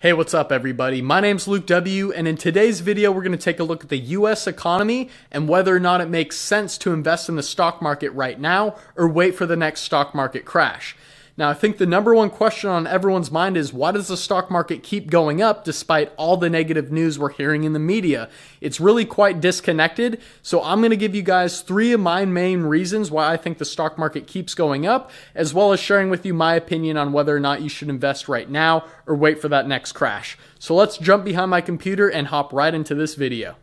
Hey, what's up everybody? My name's Luke W, and in today's video, we're going to take a look at the US economy and whether or not it makes sense to invest in the stock market right now or wait for the next stock market crash. Now, I think the number one question on everyone's mind is why does the stock market keep going up despite all the negative news we're hearing in the media? It's really quite disconnected. So, I'm going to give you guys three of my main reasons why I think the stock market keeps going up, as well as sharing with you my opinion on whether or not you should invest right now or wait for that next crash. So, let's jump behind my computer and hop right into this video.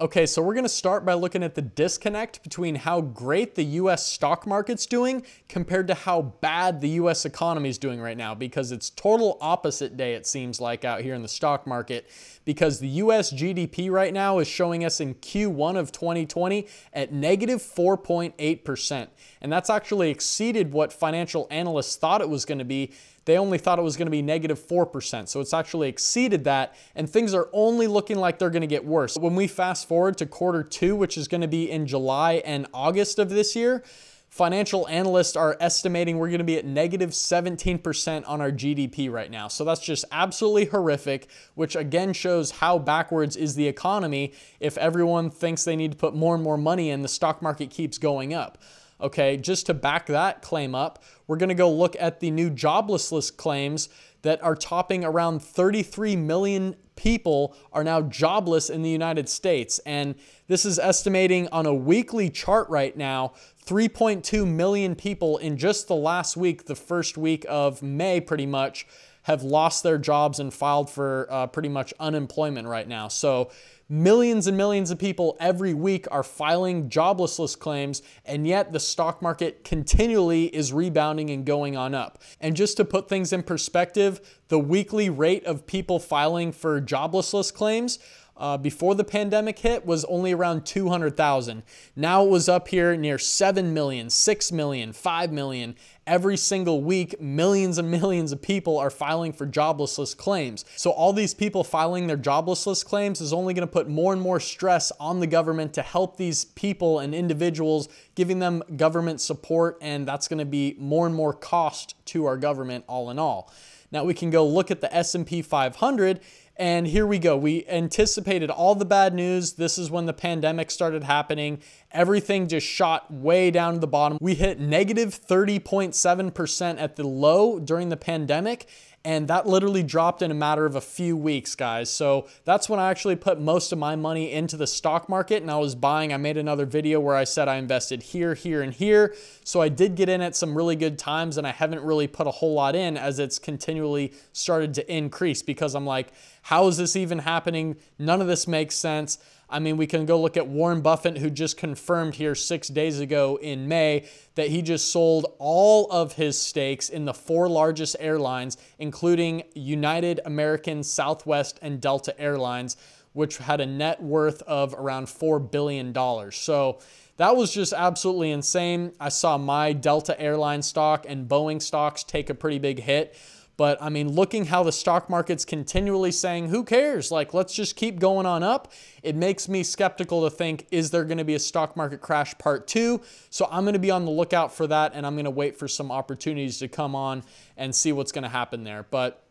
Okay, so we're gonna start by looking at the disconnect between how great the US stock market's doing compared to how bad the US economy is doing right now because it's total opposite day, it seems like, out here in the stock market. Because the US GDP right now is showing us in Q1 of 2020 at negative 4.8%. And that's actually exceeded what financial analysts thought it was gonna be they only thought it was going to be negative 4%. So it's actually exceeded that, and things are only looking like they're going to get worse. When we fast forward to quarter two, which is going to be in July and August of this year, financial analysts are estimating we're going to be at negative 17% on our GDP right now. So that's just absolutely horrific, which again shows how backwards is the economy if everyone thinks they need to put more and more money in, the stock market keeps going up. Okay, just to back that claim up, we're going to go look at the new jobless claims that are topping around 33 million people are now jobless in the United States. And this is estimating on a weekly chart right now 3.2 million people in just the last week, the first week of May, pretty much, have lost their jobs and filed for uh, pretty much unemployment right now. So Millions and millions of people every week are filing jobless claims, and yet the stock market continually is rebounding and going on up. And just to put things in perspective, the weekly rate of people filing for jobless claims uh, before the pandemic hit was only around 200,000. Now it was up here near 7 million, 6 million, 5 million. Every single week, millions and millions of people are filing for jobless claims. So all these people filing their jobless claims is only going to put more and more stress on the government to help these people and individuals, giving them government support, and that's going to be more and more cost to our government all in all. Now we can go look at the S&P 500 and here we go. We anticipated all the bad news. This is when the pandemic started happening. Everything just shot way down to the bottom. We hit negative 30.7% at the low during the pandemic and that literally dropped in a matter of a few weeks, guys. So that's when I actually put most of my money into the stock market and I was buying. I made another video where I said I invested here, here, and here. So I did get in at some really good times and I haven't really put a whole lot in as it's continually started to increase because I'm like, how is this even happening? None of this makes sense. I mean, we can go look at Warren Buffett, who just confirmed here six days ago in May that he just sold all of his stakes in the four largest airlines, including United, American, Southwest, and Delta Airlines, which had a net worth of around $4 billion. So, that was just absolutely insane. I saw my Delta Airline stock and Boeing stocks take a pretty big hit. But I mean, looking how the stock market's continually saying, who cares? Like, let's just keep going on up. It makes me skeptical to think, is there going to be a stock market crash part two? So I'm going to be on the lookout for that and I'm going to wait for some opportunities to come on and see what's going to happen there. But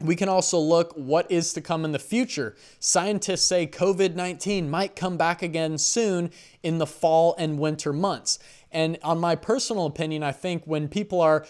we can also look what is to come in the future. Scientists say COVID 19 might come back again soon in the fall and winter months. And on my personal opinion, I think when people are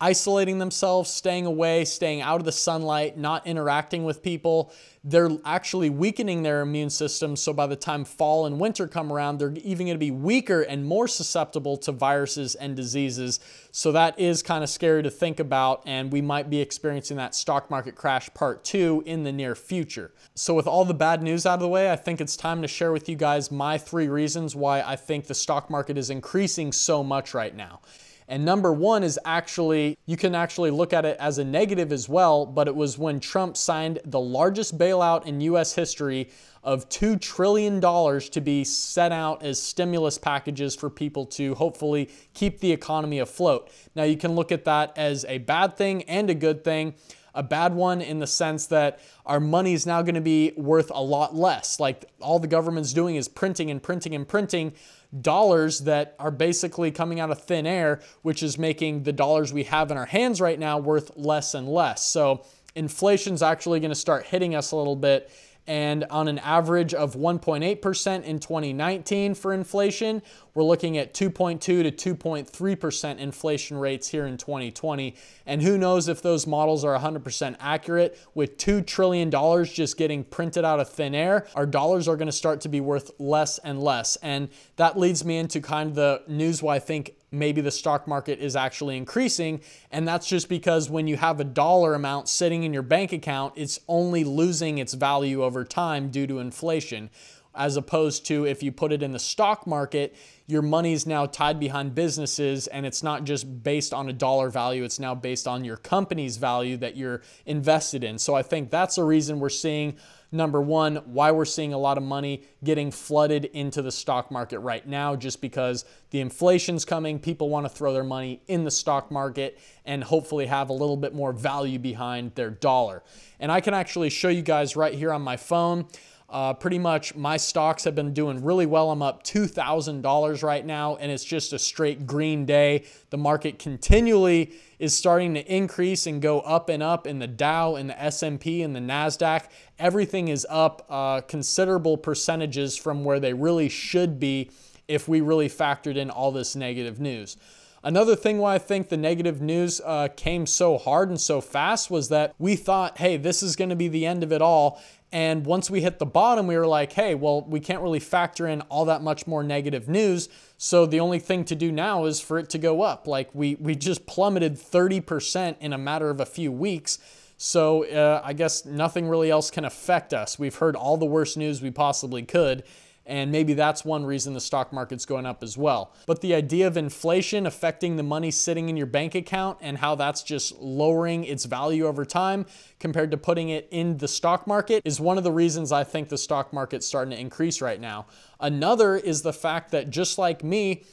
isolating themselves, staying away, staying out of the sunlight, not interacting with people, they're actually weakening their immune system. So by the time fall and winter come around, they're even going to be weaker and more susceptible to viruses and diseases. So that is kind of scary to think about. And we might be experiencing that stock market crash part two in the near future. So with all the bad news out of the way, I think it's time to share with you guys my three reasons why I think the stock market is increasing so much right now. And number one is actually, you can actually look at it as a negative as well, but it was when Trump signed the largest bailout in US history of $2 trillion to be set out as stimulus packages for people to hopefully keep the economy afloat. Now, you can look at that as a bad thing and a good thing a bad one in the sense that our money is now going to be worth a lot less. Like all the government's doing is printing and printing and printing dollars that are basically coming out of thin air, which is making the dollars we have in our hands right now worth less and less. So inflation's actually going to start hitting us a little bit and on an average of 1.8% in 2019 for inflation, we're looking at 2.2 to 2.3% inflation rates here in 2020. And who knows if those models are 100% accurate. With $2 trillion just getting printed out of thin air, our dollars are going to start to be worth less and less. And that leads me into kind of the news why I think maybe the stock market is actually increasing. And that's just because when you have a dollar amount sitting in your bank account, it's only losing its value over time due to inflation. As opposed to if you put it in the stock market, your money is now tied behind businesses and it's not just based on a dollar value, it's now based on your company's value that you're invested in. So I think that's a reason we're seeing number one, why we're seeing a lot of money getting flooded into the stock market right now, just because the inflation's coming. People want to throw their money in the stock market and hopefully have a little bit more value behind their dollar. And I can actually show you guys right here on my phone. Uh, pretty much my stocks have been doing really well. I'm up $2,000 right now, and it's just a straight green day. The market continually is starting to increase and go up and up in the Dow and the S&P and the Nasdaq. Everything is up uh, considerable percentages from where they really should be if we really factored in all this negative news. Another thing why I think the negative news uh, came so hard and so fast was that we thought, hey, this is going to be the end of it all. And once we hit the bottom, we were like, hey, well, we can't really factor in all that much more negative news. So the only thing to do now is for it to go up. Like we, we just plummeted 30% in a matter of a few weeks. So uh, I guess nothing really else can affect us. We've heard all the worst news we possibly could. And maybe that's one reason the stock market's going up as well. But the idea of inflation affecting the money sitting in your bank account and how that's just lowering its value over time compared to putting it in the stock market is one of the reasons I think the stock market's starting to increase right now. Another is the fact that just like me,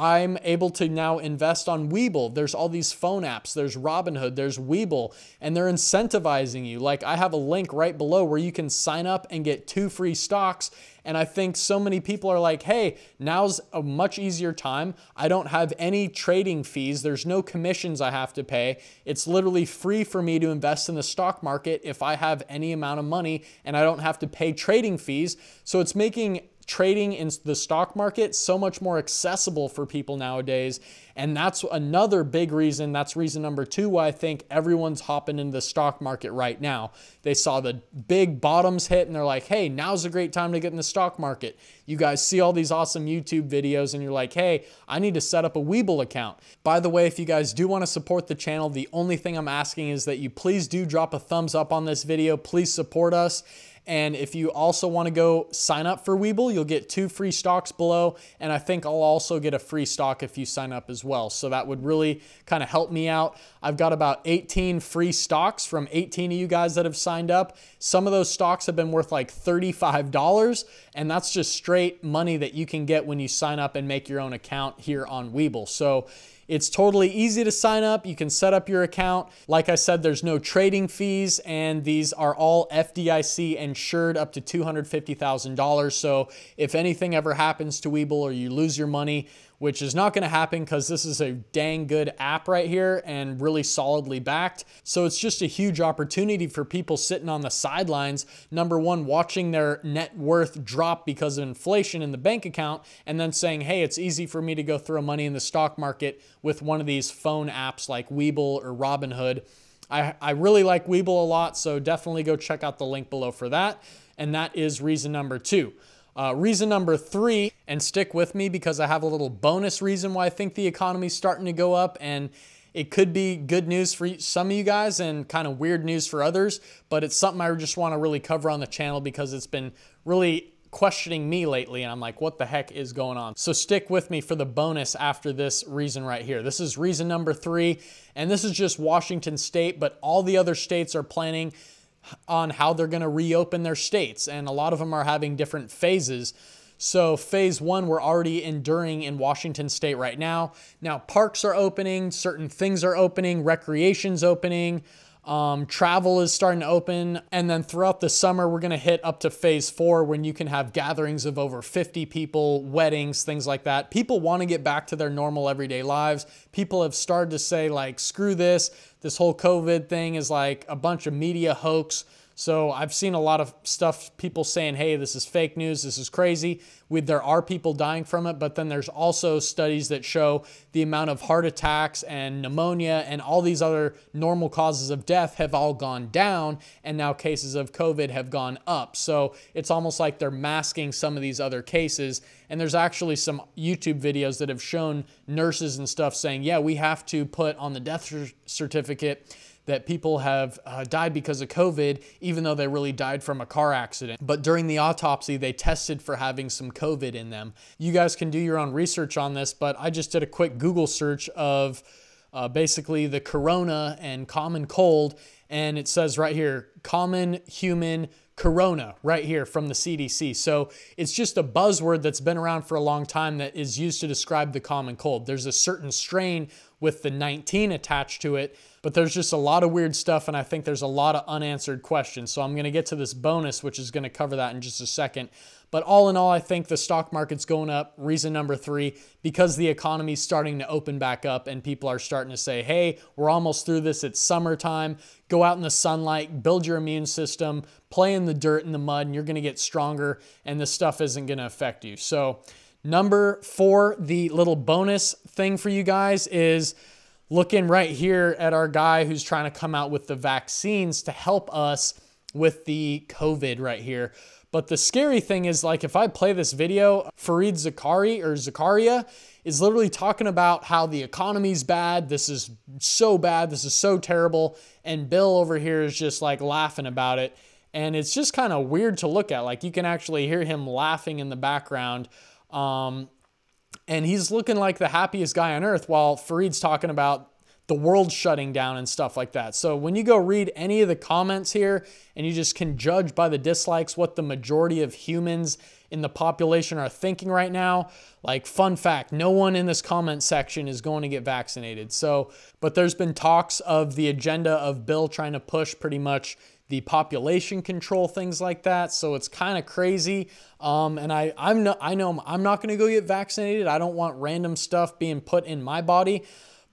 I'm able to now invest on Webull. There's all these phone apps. There's Robinhood. There's Webull, and they're incentivizing you. Like I have a link right below where you can sign up and get two free stocks. And I think so many people are like, hey, now's a much easier time. I don't have any trading fees. There's no commissions I have to pay. It's literally free for me to invest in the stock market if I have any amount of money and I don't have to pay trading fees. So it's making trading in the stock market so much more accessible for people nowadays. And that's another big reason. That's reason number two why I think everyone's hopping into the stock market right now. They saw the big bottoms hit and they're like, hey, now's a great time to get in the stock market. You guys see all these awesome YouTube videos and you're like, hey, I need to set up a Webull account. By the way, if you guys do want to support the channel, the only thing I'm asking is that you please do drop a thumbs up on this video. Please support us. And if you also want to go sign up for Webull, you'll get two free stocks below. And I think I'll also get a free stock if you sign up as well. So that would really kind of help me out. I've got about 18 free stocks from 18 of you guys that have signed up. Some of those stocks have been worth like $35, and that's just straight money that you can get when you sign up and make your own account here on Webull. So it's totally easy to sign up. You can set up your account. Like I said, there's no trading fees, and these are all FDIC insured up to $250,000. So if anything ever happens to Webull or you lose your money, which is not going to happen because this is a dang good app right here and really solidly backed. So it's just a huge opportunity for people sitting on the sidelines. Number one, watching their net worth drop because of inflation in the bank account, and then saying, hey, it's easy for me to go throw money in the stock market with one of these phone apps like Webull or Robinhood. I, I really like Webull a lot, so definitely go check out the link below for that. And that is reason number two. Uh, reason number three, and stick with me because I have a little bonus reason why I think the economy is starting to go up. And it could be good news for some of you guys and kind of weird news for others, but it's something I just want to really cover on the channel because it's been really questioning me lately and I'm like, what the heck is going on? So stick with me for the bonus after this reason right here. This is reason number three, and this is just Washington State, but all the other states are planning on how they're going to reopen their states, and a lot of them are having different phases. So, phase one, we're already enduring in Washington state right now. Now, parks are opening, certain things are opening, recreation's opening. Um, travel is starting to open. And then throughout the summer, we're going to hit up to phase four when you can have gatherings of over 50 people, weddings, things like that. People want to get back to their normal everyday lives. People have started to say, like, screw this. This whole COVID thing is like a bunch of media hoax. So I've seen a lot of stuff, people saying, hey, this is fake news, this is crazy. We, there are people dying from it, but then there's also studies that show the amount of heart attacks and pneumonia and all these other normal causes of death have all gone down, and now cases of COVID have gone up. So it's almost like they're masking some of these other cases. And there's actually some YouTube videos that have shown nurses and stuff saying, yeah, we have to put on the death certificate that people have uh, died because of COVID, even though they really died from a car accident. But during the autopsy, they tested for having some COVID in them. You guys can do your own research on this, but I just did a quick Google search of uh, basically the corona and common cold, and it says right here common human corona right here from the CDC. So it's just a buzzword that's been around for a long time that is used to describe the common cold. There's a certain strain with the 19 attached to it, but there's just a lot of weird stuff, and I think there's a lot of unanswered questions. So I'm going to get to this bonus, which is going to cover that in just a second. But all in all, I think the stock market's going up. Reason number three, because the economy's starting to open back up and people are starting to say, hey, we're almost through this. It's summertime. Go out in the sunlight, build your immune system, play in the dirt and the mud, and you're going to get stronger, and this stuff isn't going to affect you. So, number four, the little bonus thing for you guys is looking right here at our guy who's trying to come out with the vaccines to help us with the COVID right here. But the scary thing is like if I play this video, Fareed Zakari or Zakaria is literally talking about how the economy's bad. This is so bad. This is so terrible. And Bill over here is just like laughing about it. And it's just kind of weird to look at. Like you can actually hear him laughing in the background. Um, and he's looking like the happiest guy on earth while Fareed's talking about the world shutting down and stuff like that. So when you go read any of the comments here and you just can judge by the dislikes what the majority of humans in the population are thinking right now, like fun fact, no one in this comment section is going to get vaccinated. So, but there's been talks of the agenda of Bill trying to push pretty much the population control things like that. So it's kind of crazy. Um, and I I'm no, I know I'm not going to go get vaccinated. I don't want random stuff being put in my body.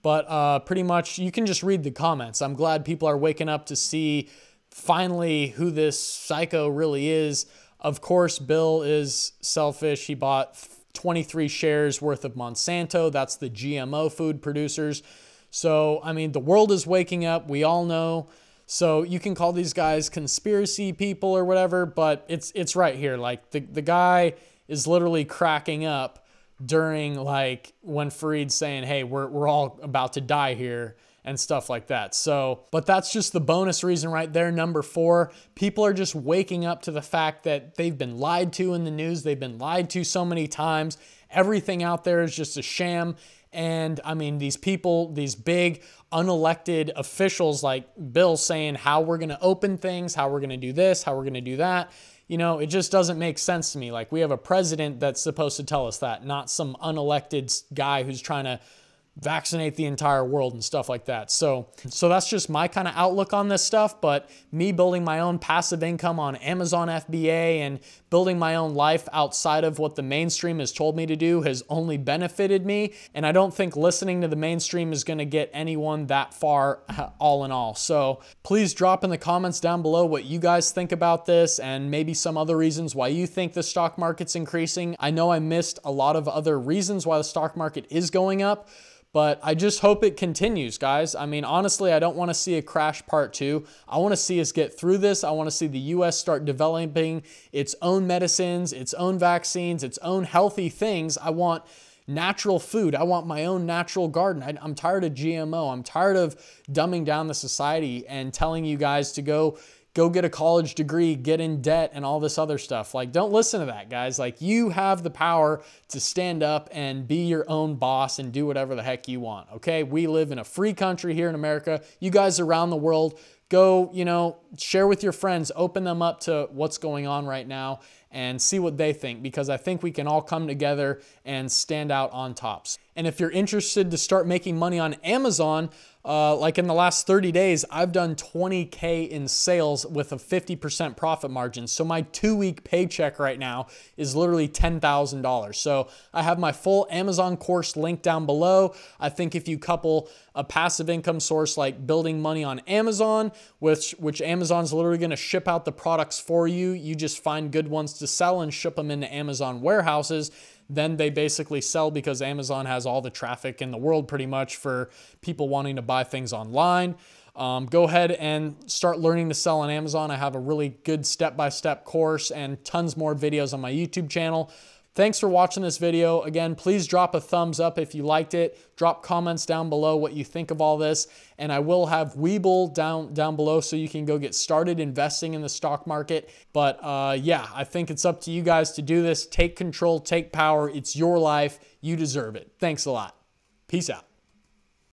But uh, pretty much, you can just read the comments. I'm glad people are waking up to see finally who this psycho really is. Of course, Bill is selfish. He bought 23 shares worth of Monsanto. That's the GMO food producers. So, I mean, the world is waking up. We all know. So you can call these guys conspiracy people or whatever, but it's it's right here. Like the, the guy is literally cracking up during like when Fareed's saying, hey, we're, we're all about to die here and stuff like that. So, but that's just the bonus reason right there. Number four, people are just waking up to the fact that they've been lied to in the news. They've been lied to so many times. Everything out there is just a sham. And I mean, these people, these big unelected officials like Bill saying how we're going to open things, how we're going to do this, how we're going to do that you know, it just doesn't make sense to me. Like, we have a president that's supposed to tell us that, not some unelected guy who's trying to vaccinate the entire world and stuff like that. So, so that's just my kind of outlook on this stuff. But me building my own passive income on Amazon FBA and building my own life outside of what the mainstream has told me to do has only benefited me. And I don't think listening to the mainstream is going to get anyone that far, uh, all in all. So please drop in the comments down below what you guys think about this and maybe some other reasons why you think the stock market's increasing. I know I missed a lot of other reasons why the stock market is going up. But I just hope it continues, guys. I mean, honestly, I don't want to see a crash part two. I want to see us get through this. I want to see the US start developing its own medicines, its own vaccines, its own healthy things. I want natural food. I want my own natural garden. I, am tired of GMO. I'm tired of dumbing down the society and telling you guys to go go get a college degree, get in debt, and all this other stuff. Like, don't listen to that, guys. Like, you have the power to stand up and be your own boss and do whatever the heck you want, okay? We live in a free country here in America. You guys around the world, go, you know, share with your friends, open them up to what's going on right now and see what they think because I think we can all come together and stand out on tops. And if you're interested to start making money on Amazon, uh, like in the last 30 days, I've done 20K in sales with a 50% profit margin. So my two week paycheck right now is literally $10,000. So I have my full Amazon course linked down below. I think if you couple a passive income source like building money on Amazon, which, which Amazon's literally to ship out the products for you, you just find good ones to sell and ship them into Amazon warehouses then they basically sell because Amazon has all the traffic in the world pretty much for people wanting to buy things online. Um, go ahead and start learning to sell on Amazon. I have a really good step by step course and tons more videos on my YouTube channel. Thanks for watching this video. Again, please drop a thumbs up if you liked it. Drop comments down below what you think of all this. And I will have Webull down, down below so you can go get started investing in the stock market. But uh, yeah, I think it's up to you guys to do this. Take control, take power. It's your life. You deserve it. Thanks a lot. Peace out.